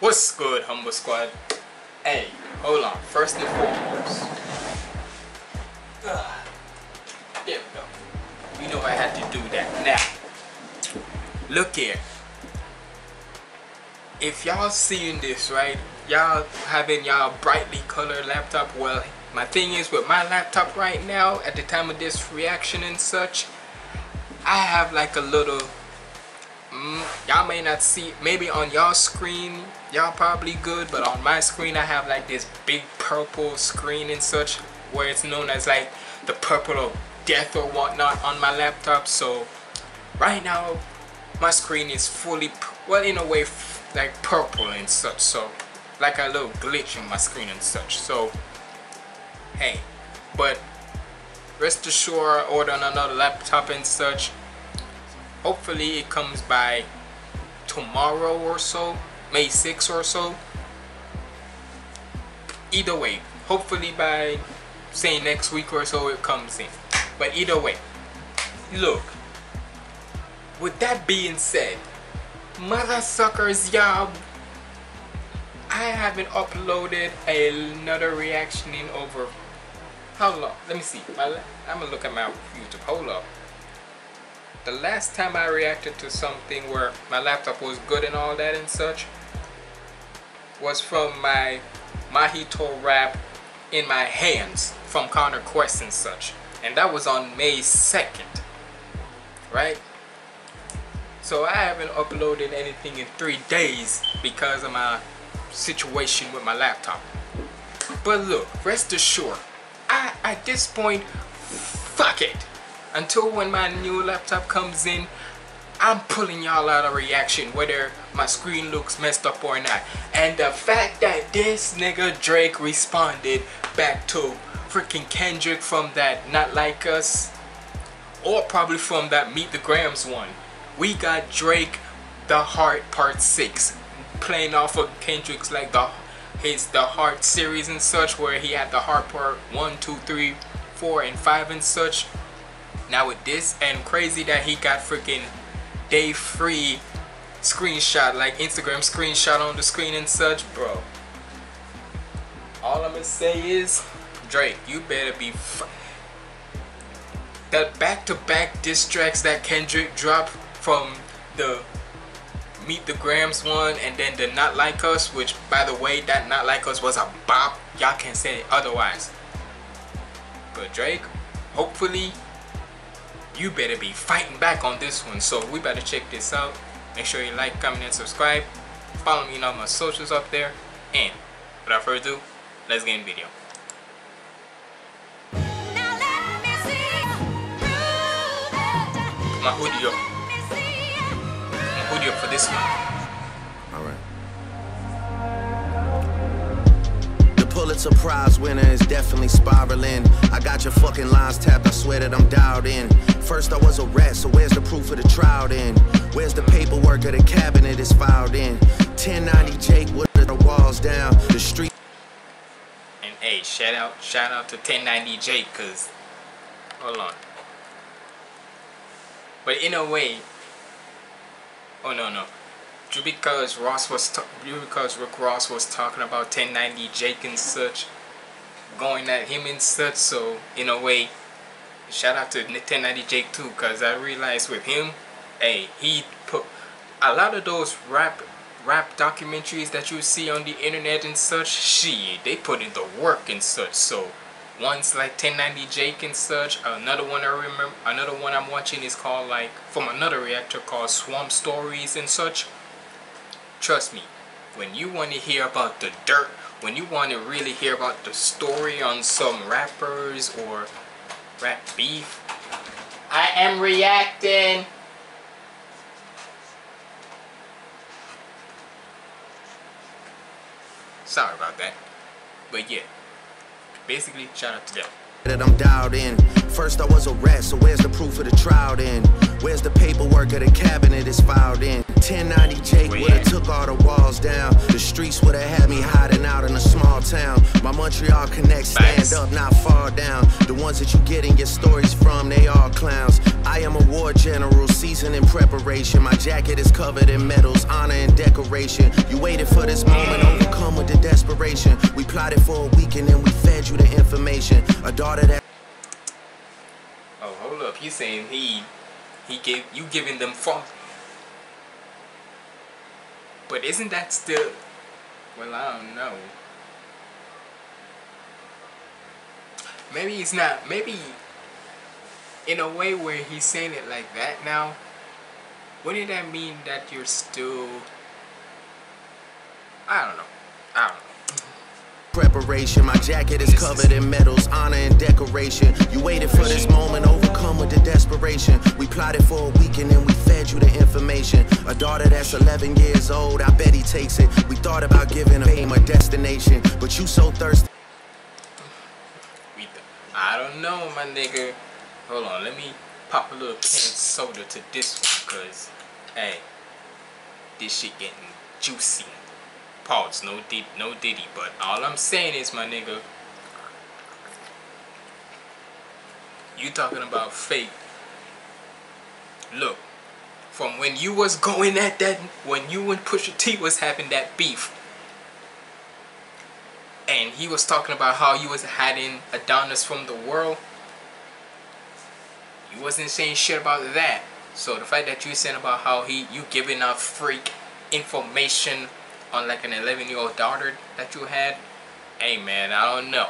What's good, Humble Squad? Hey, hold on. First and foremost. Ugh. There we go. You know I had to do that. Now, look here. If y'all seeing this, right? Y'all having y'all brightly colored laptop. Well, my thing is with my laptop right now, at the time of this reaction and such, I have like a little Mm, y'all may not see maybe on y'all screen y'all probably good but on my screen I have like this big purple screen and such where it's known as like the purple of death or whatnot on my laptop. So right now my screen is fully well in a way like purple and such so like a little glitch on my screen and such so hey. But rest assured order another laptop and such. Hopefully it comes by tomorrow or so May 6 or so. Either way hopefully by say next week or so it comes in. But either way look with that being said mother suckers y'all I haven't uploaded another reaction in over how long? Let me see. My, I'm gonna look at my YouTube. Hold up. The last time I reacted to something where my laptop was good and all that and such was from my Mahito rap in my hands from Counter Quest and such. And that was on May 2nd right? So I haven't uploaded anything in three days because of my situation with my laptop. But look rest assured I at this point fuck it. Until when my new laptop comes in I'm pulling y'all out of reaction whether my screen looks messed up or not. And the fact that this nigga Drake responded back to freaking Kendrick from that Not Like Us or probably from that Meet the Grahams one. We got Drake the Heart Part 6 playing off of Kendrick's like the his the Heart series and such where he had the Heart Part 1, 2, 3, 4 and 5 and such. Now with this and crazy that he got freaking Dave Free screenshot like Instagram screenshot on the screen and such bro all I'm gonna say is Drake you better be that back-to-back -back diss tracks that Kendrick dropped from the Meet the Grahams one and then the Not Like Us which by the way that Not Like Us was a bop y'all can't say otherwise but Drake hopefully you better be fighting back on this one. So we better check this out. Make sure you like, comment, and subscribe. Follow me on all my socials up there. And without further ado, let's get in the video. My hoodie up. My hoodie up for this one. Alright. Pulitzer Prize winner is definitely spiraling. I got your fucking lines tapped, I swear that I'm dialed in. First I was a rat, so where's the proof of the trial then? Where's the paperwork of the cabinet is filed in? 1090 Jake with the walls down, the street. And hey, shout out, shout out to 1090 Jake, cause, hold on. But in a way, oh no, no because Ross was because Rick Ross was talking about 1090 Jake and such, going at him and such. So in a way, shout out to 1090 Jake too, cause I realized with him, hey, he put a lot of those rap rap documentaries that you see on the internet and such. She they put in the work and such. So one's like 1090 Jake and such. Another one I remember, another one I'm watching is called like from another reactor called Swamp Stories and such. Trust me, when you want to hear about the dirt, when you want to really hear about the story on some rappers or rap beef, I am reacting. Sorry about that. But yeah, basically, shout out to them that I'm dialed in. First I was a rat, so where's the proof of the trial then? Where's the paperwork of the cabinet is filed in? 1090 Jake would've took all the walls down. The streets would've had me hiding out in a small town. My Montreal connect stand up, not far down. The ones that you getting your stories from, they all clowns. I am a war general, seasoned in preparation. My jacket is covered in medals, honor and decoration. You waited for this moment, overcome with the desperation. We plotted for a week and then we fed you the information. A daughter that hold up. He's saying he he gave you giving them false. But isn't that still well, I don't know. Maybe he's not. Maybe in a way where he's saying it like that now, wouldn't that mean that you're still I don't know. I don't know. Preparation. My jacket is covered in medals, honor and decoration. You waited for this moment, overcome with the desperation. We plotted for a week and then we fed you the information. A daughter that's 11 years old, I bet he takes it. We thought about giving a fame a destination, but you so thirsty. I don't know, my nigga. Hold on, let me pop a little can soda to this one, cause hey, this shit getting juicy. No did no diddy, but all I'm saying is, my nigga, you talking about fake. Look, from when you was going at that, when you and Pusha T was having that beef, and he was talking about how you was hiding Adonis from the world. You wasn't saying shit about that. So the fact that you saying about how he you giving out freak information on like an 11 year old daughter that you had, hey man, I don't know.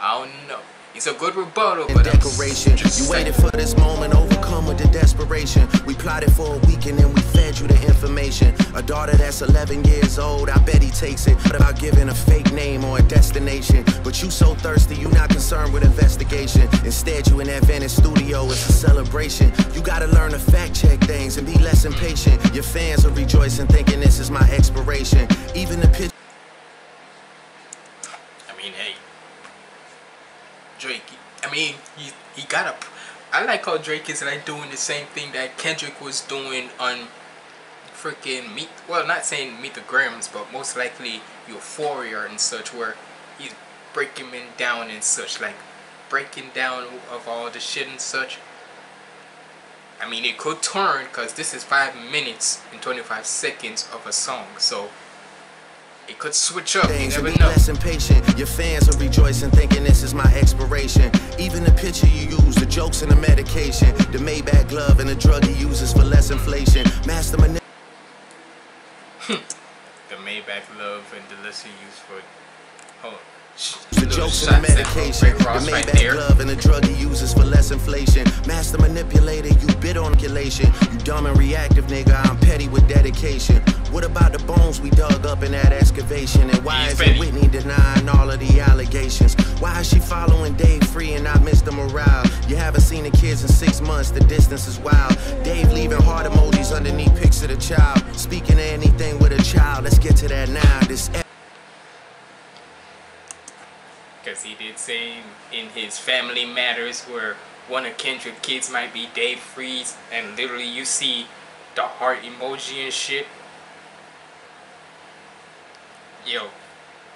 I don't know. It's a good rebuttal, but decoration. You waited for this moment, overcome with the desperation. We plotted for a week and then we fed you the information. A daughter that's 11 years old, I bet takes it. What about giving a fake name or a destination? But you so thirsty, you not concerned with investigation. Instead, you in that Venice studio, it's a celebration. You gotta learn to fact check things and be less impatient. Your fans are rejoicing, thinking this is my expiration. Even the pitch. I mean, hey, Drake. I mean, he he got. I like how Drake is like doing the same thing that Kendrick was doing on freaking Meet. Well, not saying Meet the Grahams, but most likely Euphoria and such, where he's breaking men down and such, like breaking down of all the shit and such. I mean, it could turn because this is five minutes and 25 seconds of a song, so it could switch up. Things and never know. less impatient. Your fans are rejoicing, thinking this is my expiration. Even the picture you use, the jokes and the medication, the Maybach glove and the drug he uses for less inflation. Master love and the lesson used for. Hold. The jokes and the medication, the Maybach glove and the drug he uses for less inflation. Master manipulator, you bid on calculation. You dumb and reactive, nigga. I'm petty with dedication. What about the bones we dug up in that excavation? And why is it Whitney denying all of the allegations? Why is she following Dave Free and not Mr. Morale? You haven't seen the kids in six months, the distance is wild. Dave leaving heart emojis underneath pics of the child. Speaking of anything with a child, let's get to that now. This Because he did say in his Family Matters where one of Kendrick kids might be Dave Free's and literally you see the heart emoji and shit. Yo,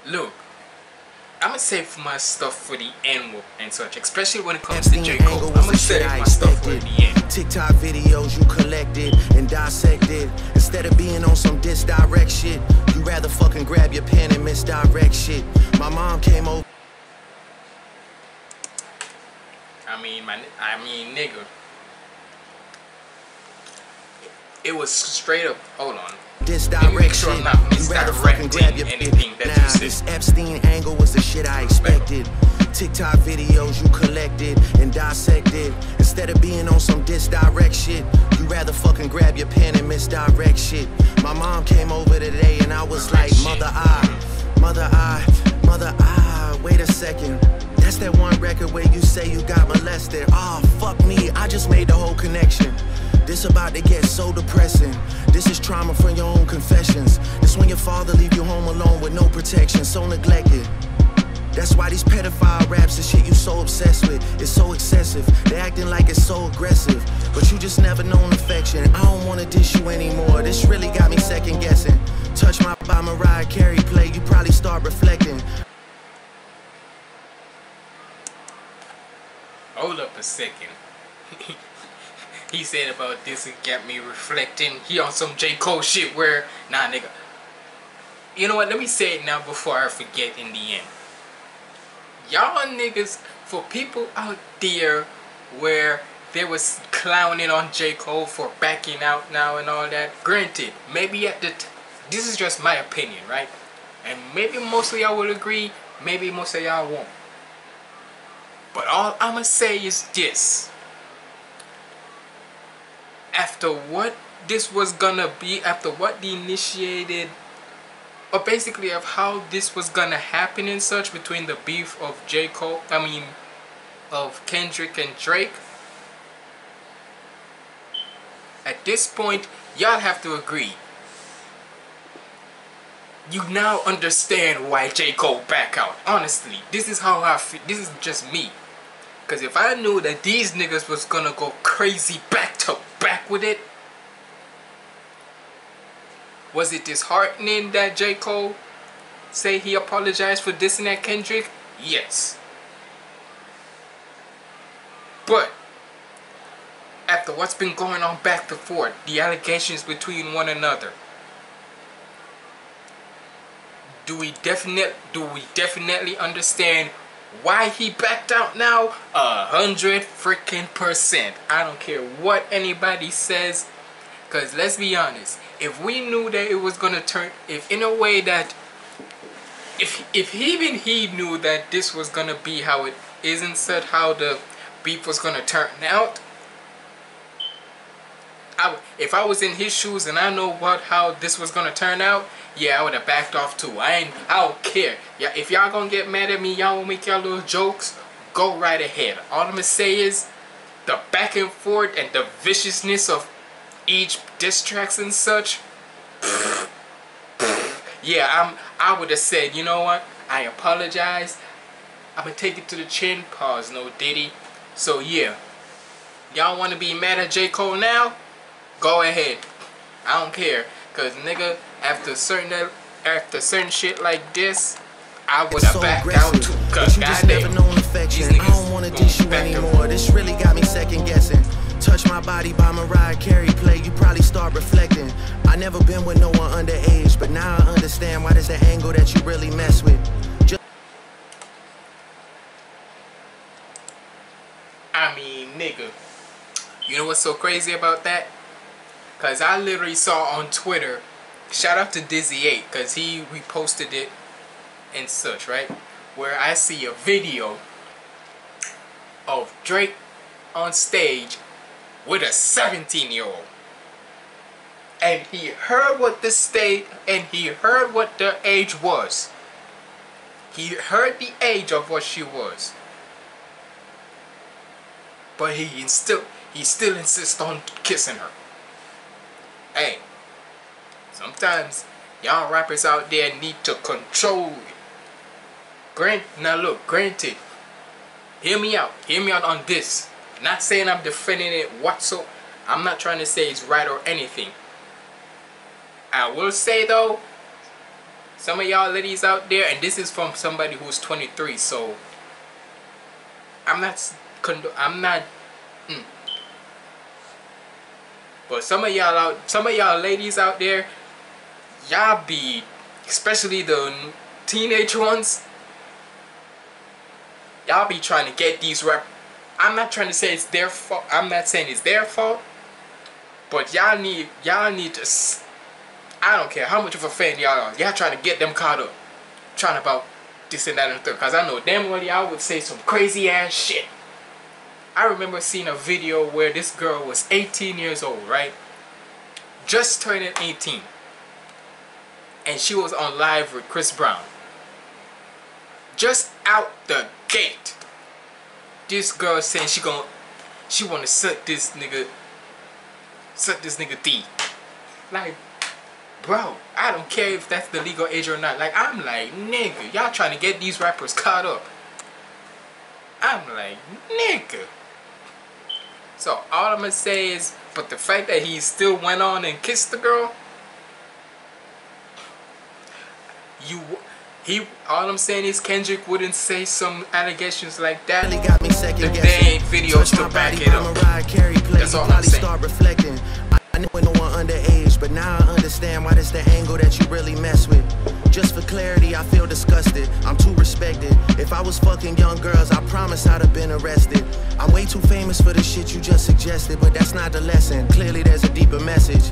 look, I'ma save my stuff for the end and such, especially when it comes to J. Cole. I'ma save my stuff for the end. TikTok videos you collected and dissected. Instead of being on some disdirect shit, you rather fucking grab your pen and misdirect shit. My mom came over. I mean, my, I mean, nigga. It was straight up. Hold on. Disdirect Make sure I'm shit. not You rather fucking grab your anything that Nah, this Epstein angle was the shit I expected. TikTok videos you collected and dissected. Instead of being on some disdirect shit, you rather fucking grab your pen and misdirect shit. My mom came over today and I was like, Mother. I, Mother I, Mother I, wait a second. That's that one record where you say you got molested. Oh, fuck me, I just made the whole connection. This about to get so depressing. This is trauma from your own confessions. This when your father leave you home alone with no protection, so neglected. That's why these pedophile raps and shit you so obsessed with is so excessive. They acting like it's so aggressive, but you just never known affection. I don't wanna dish you anymore. This really got me second guessing. Touch my by Mariah Carey play, you probably start reflecting. Hold up a second. he said about this and got me reflecting. He on some J. Cole shit where, nah, nigga. You know what? Let me say it now before I forget in the end. Y'all niggas, for people out there where they was clowning on J. Cole for backing out now and all that. Granted, maybe at the this is just my opinion, right? And maybe most of y'all will agree, maybe most of y'all won't. But all I'ma say is this. After what this was gonna be, after what the initiated, or basically of how this was gonna happen and such between the beef of J. Cole, I mean, of Kendrick and Drake, at this point, y'all have to agree. You now understand why J. Cole back out. Honestly, this is how I feel. This is just me. Because if I knew that these niggas was gonna go crazy back to back with it, was it disheartening that J. Cole say he apologized for dissing at Kendrick? Yes. But after what's been going on back to forth, the allegations between one another. Do we definitely do we definitely understand why he backed out now? A hundred freaking percent. I don't care what anybody says. Cause let's be honest, if we knew that it was gonna turn if in a way that if if even he knew that this was gonna be how it isn't said how the beef was gonna turn out, I, if I was in his shoes and I know what how this was gonna turn out, yeah, I would have backed off too. I ain't, I don't care. Yeah, if y'all gonna get mad at me, y'all wanna make y'all little jokes, go right ahead. All I'm gonna say is the back and forth and the viciousness of each diss tracks and such. yeah, I'm. I would have said, you know what? I apologize. I'm gonna take it to the chin. Pause. No Diddy. So yeah, y'all want to be mad at J Cole now? Go ahead. I don't care. Cause nigga, after certain after certain shit like this, I would have so backed out too. Cause you just never known affection. I don't wanna dish you anymore. This really got me second guessing. Touch my body by Mariah Carey play, you probably start reflecting. I never been with no one underage, but now I understand why there's the angle that you really mess with. Just I mean, nigga, you know what's so crazy about that? Cause I literally saw on Twitter, shout out to Dizzy 8 cause he reposted it and such, right? Where I see a video of Drake on stage with a 17 year old. And he heard what the state and he heard what the age was. He heard the age of what she was. But he still he still insists on kissing her hey, sometimes y'all rappers out there need to control it. Grant, now look, granted, hear me out. Hear me out on this. Not saying I'm defending it whatsoever. I'm not trying to say it's right or anything. I will say though, some of y'all ladies out there, and this is from somebody who's 23, so I'm not, I'm not, mm, but some of y'all out, some of y'all ladies out there, y'all be, especially the teenage ones, y'all be trying to get these rap. I'm not trying to say it's their fault. I'm not saying it's their fault. But y'all need, y'all need to. I don't care how much of a fan y'all are. Y'all trying to get them caught up, trying about this and that and the third. Cause I know damn well y'all would say some crazy ass shit. I remember seeing a video where this girl was 18 years old, right? Just turning 18. And she was on live with Chris Brown. Just out the gate. This girl saying she gon' she wanna suck this nigga suck this nigga D. Like, bro, I don't care if that's the legal age or not. Like I'm like, nigga, y'all trying to get these rappers caught up. I'm like, nigga. So all I'm gonna say is, but the fact that he still went on and kissed the girl, you, He, all I'm saying is Kendrick wouldn't say some allegations like that. Really got me second If they ain't videos to back it up. Mariah Carey play. That's all I'm saying. start reflecting. I, knew no one underage, but now I understand why that's the angle that you really mess with. Just for clarity, I feel disgusted. I'm too respected. If I was fucking young girls, I promise I'd have been arrested. I'm way too famous for the shit you just suggested, but that's not the lesson. Clearly, there's a deeper message.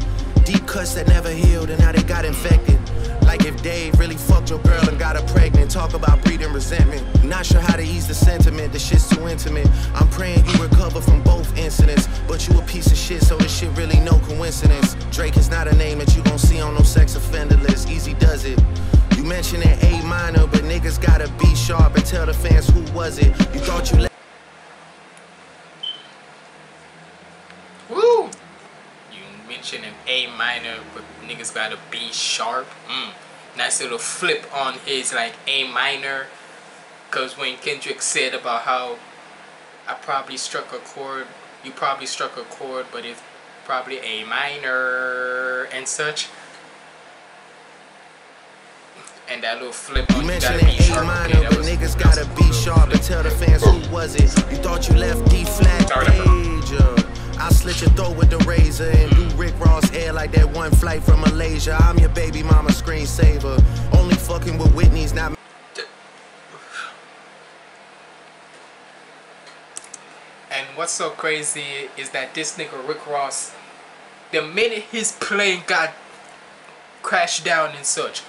Cuts that never healed, and now they got infected. Like if Dave really fucked your girl and got her pregnant. Talk about breeding resentment. Not sure how to ease the sentiment. The shit's too intimate. I'm praying you recover from both incidents. But you a piece of shit, so this shit really no coincidence. Drake is not a name that you gon' see on no sex offender list. Easy does it. You mentioned an A minor, but niggas gotta be sharp and tell the fans who was it. You thought you let Woo! You mentioned an A minor, but niggas got a B sharp. Mm. Nice little flip on his like A minor. Cause when Kendrick said about how I probably struck a chord, you probably struck a chord, but it's probably A minor and such. And that little flip on You you mentioned gotta be A sharp. minor, okay, but niggas gotta be sharp and tell the fans who was it. You thought you left D flat slit your throat with the razor and do Rick Ross hair like that one flight from Malaysia. I'm your baby mama screensaver. Only fucking with Whitney's not. And what's so crazy is that this nigga Rick Ross, the minute his plane got crashed down and such,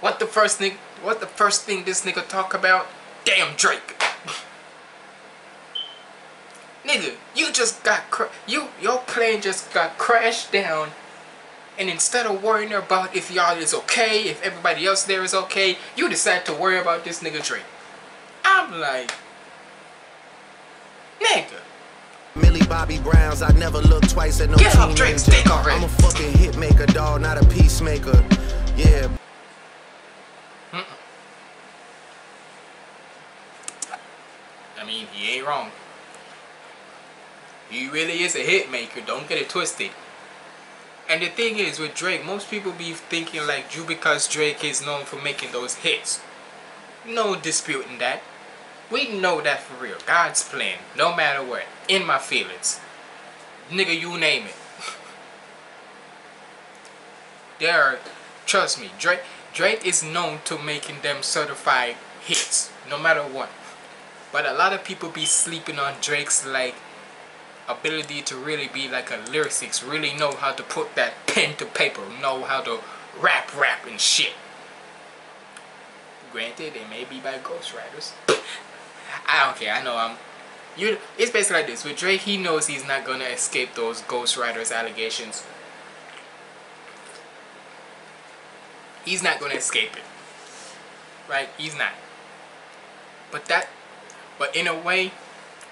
what the first thing, what the first thing this nigga talk about? Damn Drake. Nigga, you just got cra- you your plane just got crashed down, and instead of worrying about if y'all is okay, if everybody else there is okay, you decide to worry about this nigga Drake. I'm like, nigga. Millie Bobby Browns, I never look twice at no Get up, teenager. Drake, stick already. I'm a fucking hit maker, dog, not a peacemaker. Yeah, I mean, he ain't wrong. He really is a hit maker. Don't get it twisted. And the thing is, with Drake, most people be thinking like, you because Drake is known for making those hits. No disputing that. We know that for real. God's plan, no matter what. In my feelings. Nigga, you name it. there are, trust me, Drake Drake is known to making them certified hits, no matter what. But a lot of people be sleeping on Drake's like ability to really be like a lyricist, really know how to put that pen to paper, know how to rap rap and shit. Granted, it may be by ghostwriters. I don't care. I know I'm. You. It's basically like this. With Drake, he knows he's not gonna escape those ghostwriters allegations. He's not gonna escape it. Right? He's not. But that. But in a way,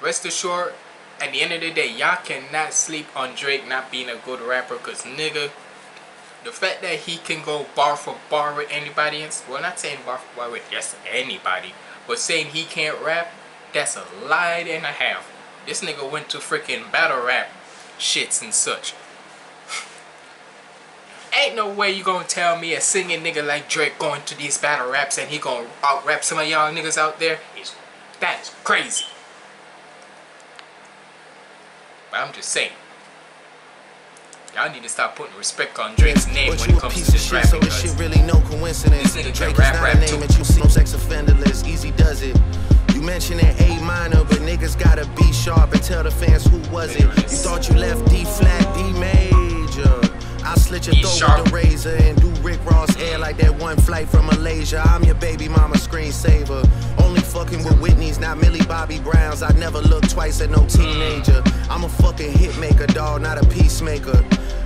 rest assured, at the end of the day, y'all cannot sleep on Drake not being a good rapper. Cause nigga, the fact that he can go bar for bar with anybody else, well, not saying bar for bar with just anybody, but saying he can't rap, that's a lie and a half. This nigga went to freaking battle rap shits and such. Ain't no way you gonna tell me a singing nigga like Drake going to these battle raps and he gonna out rap some of y'all niggas out there. That is crazy. But I'm just saying. Y'all need to stop putting respect on Drake's name But when you it a comes piece to of this shit, rapping. so this shit really no coincidence. This nigga Drake is rap, not rap a name too. that you see no sex offender list. Easy does it. You mentioned an A minor, but niggas gotta be sharp and tell the fans who was it. You thought you left D flat, D major. I slit your throat sharp. with a razor and do Rick Ross hair like that one flight from Malaysia. I'm your baby mama screensaver. Only fucking with Whitney's, not Millie Bobby Browns. I never look twice at no teenager. I'm a fucking hitmaker, dog, not a peacemaker.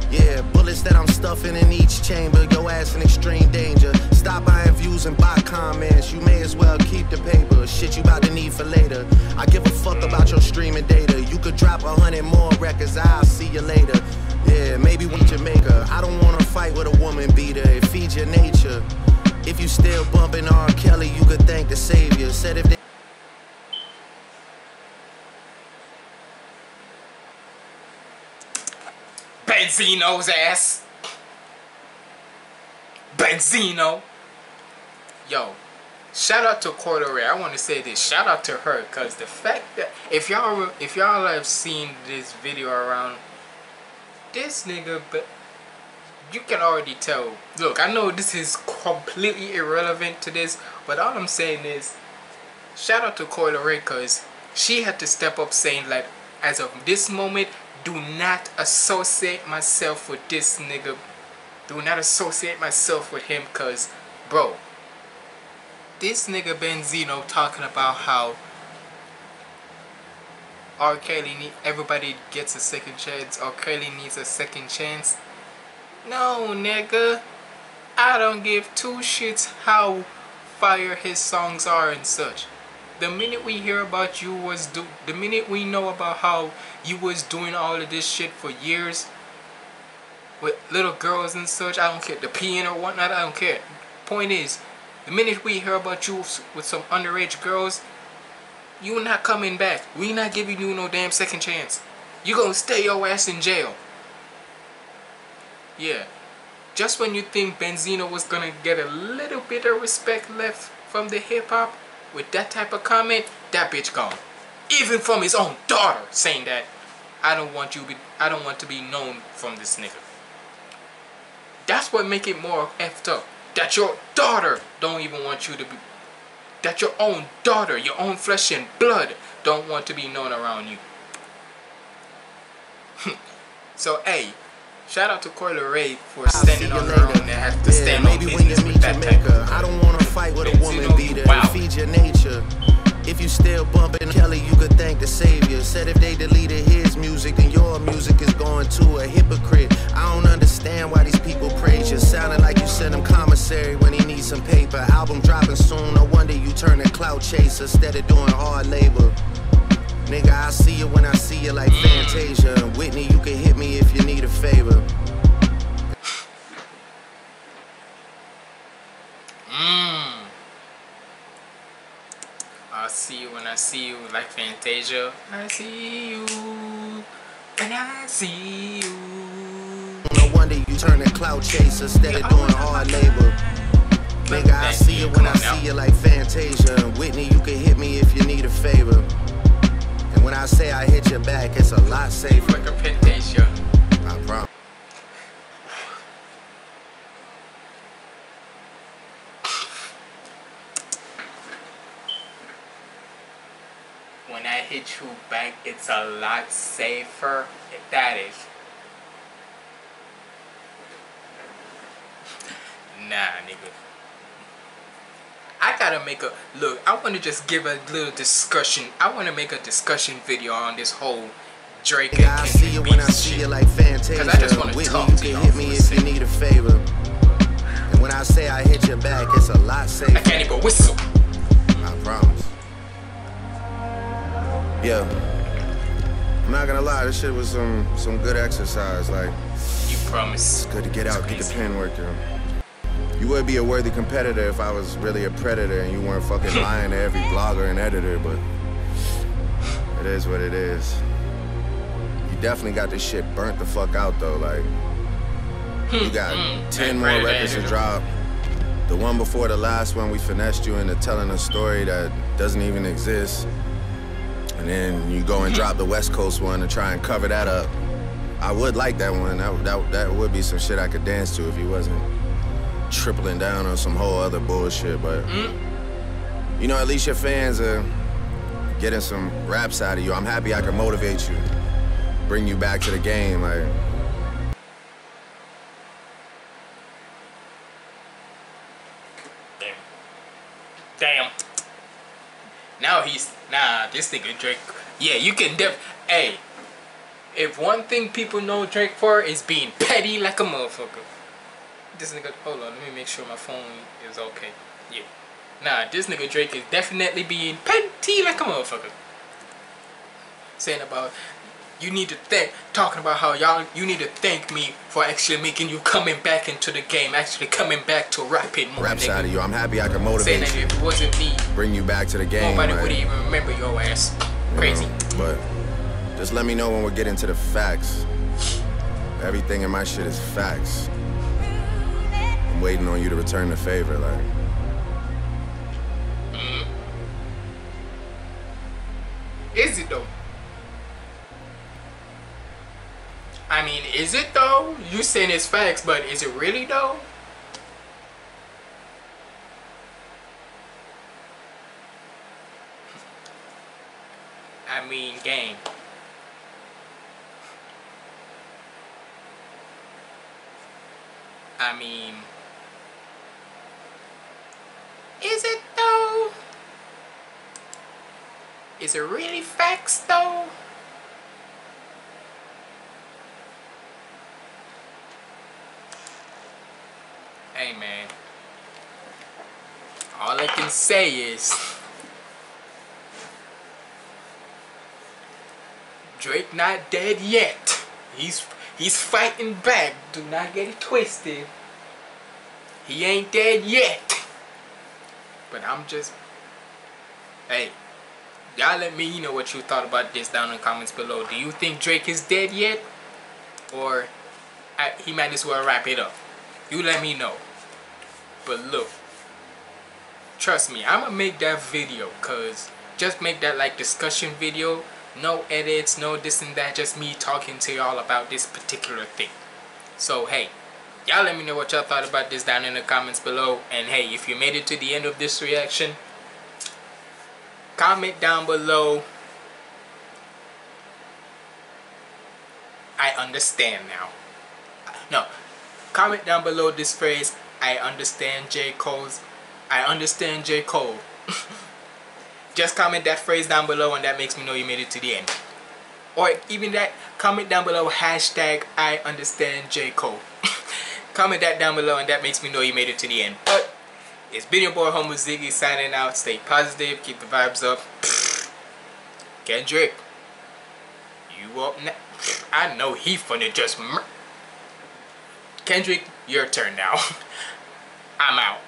Yeah, bullets that I'm stuffing in each chamber. Your ass in extreme danger. Stop buying views and buy comments. You may as well keep the paper. Shit you about to need for later. I give a fuck about your streaming data. You could drop a hundred more records. I'll see you later. Yeah, maybe with Jamaica. I don't wanna fight with a woman beater. It feeds your nature. If you still bumping R. Kelly, you could thank the savior. Said if they Benzino's ass. Benzino. yo, shout out to Coi I want to say this. Shout out to her because the fact that if y'all if y'all have seen this video around, this nigga, but you can already tell. Look, I know this is completely irrelevant to this, but all I'm saying is, shout out to Coi Leray because she had to step up saying like, as of this moment, do not associate myself with this nigga. Do not associate myself with him because, bro, this nigga Benzino talking about how R. Kelly everybody gets a second chance. R. Kelly needs a second chance. No, nigga. I don't give two shits how fire his songs are and such. The minute we hear about you was do the minute we know about how you was doing all of this shit for years with little girls and such, I don't care. The peeing or whatnot, I don't care. Point is, the minute we hear about you with some underage girls, you not coming back. We not giving you no damn second chance. You gonna stay your ass in jail. Yeah. Just when you think Benzino was gonna get a little bit of respect left from the hip hop, with that type of comment, that bitch gone. Even from his own daughter saying that, I don't want you be, I don't want to be known from this nigga. That's what make it more effed up. That your daughter don't even want you to be that your own daughter, your own flesh and blood don't want to be known around you. so hey, shout out to Coi Leray for standing on her own and have to yeah, stand maybe on business when you meet with that type I don't wanna fight with a woman beater wow. feed your nature. If you still bumping Kelly, you could thank the savior. Said if they deleted his music, then your music is going to a hypocrite. I don't understand why these people praise you. Sounding like you sent him commissary when he needs some paper. Album dropping soon, no wonder you turn a clout chaser instead of doing hard labor. Nigga, I see you when I see you like Fantasia. Whitney, you can hit me if you need a favor. Mm. see you when I see you, like Fantasia. I see you when I see you. No wonder you turn a cloud chaser instead of doing hard labor. Nigga, I see you when I see you like Fantasia. Whitney, you can hit me if you need a favor. When I say I hit your back, it's a lot safer. Like a Fantasia. I promise. hit you back, it's a lot safer. That is. Nah, nigga. I gotta make a look. I want to just give a little discussion. I want to make a discussion video on this whole Drake and I see you when I see shit. you like Fantasia. Cause I just want to talk you to you. hit me if you need a favor. And when I say I hit your back, it's a lot safer. I can't even whistle. I promise. Yeah. I'm not gonna lie, this shit was some some good exercise. Like you promise. It's good to get out, get the pen working. You would be a worthy competitor if I was really a predator and you weren't fucking lying to every blogger and editor, but it is what it is. You definitely got this shit burnt the fuck out though, like you hmm, got hmm. 10 more records to drop. The one before the last one, we finessed you into telling a story that doesn't even exist. And then you go and drop the West Coast one and try and cover that up. I would like that one. That, that, that would be some shit I could dance to if you wasn't tripling down on some whole other bullshit. But, mm. you know, at least your fans are getting some raps out of you. I'm happy I can motivate you, bring you back to the game. Like, Damn. Damn. Now he's nah. This nigga Drake. Yeah, you can dip. Hey, if one thing people know Drake for is being petty like a motherfucker. This nigga. Hold on. Let me make sure my phone is okay. Yeah. Nah, this nigga Drake is definitely being petty like a motherfucker. Saying about you need to thank talking about how y'all you need to thank me for actually making you coming back into the game, actually coming back to rapping more. Raps out of you. I'm happy I can motivate Saying that if it wasn't me, bring you back to the game. Nobody would even remember your ass. Crazy. You know, but just let me know when we get into the facts. Everything in my shit is facts. I'm waiting on you to return the favor, like. Is it though? I mean, is it though? You saying it's facts, but is it really though? I mean, game. I mean is it though? Is it really facts though? Hey man, all I can say is Drake not dead yet. He's he's fighting back. Do not get it twisted. He ain't dead yet. But I'm just hey, y'all let me know what you thought about this down in the comments below. Do you think Drake is dead yet? Or I, he might as well wrap it up. You let me know. But look, trust me, I'm gonna make that video cause just make that like discussion video. No edits, no this and that, just me talking to y'all about this particular thing. So hey, y'all let me know what y'all thought about this down in the comments below. And hey, if you made it to the end of this reaction, comment down below. I understand now. No, comment down below this phrase I understand J. Cole's. I understand J. Cole. Just comment that phrase down below and that makes me know you made it to the end. Or even that, comment down below hashtag I understand J. Cole. Comment that down below and that makes me know you made it to the end. But it's been your boy Humble Ziggy signing out. Stay positive, keep the vibes up. Kendrick, you up now? I know he finna just. Kendrick, your turn now. I'm out.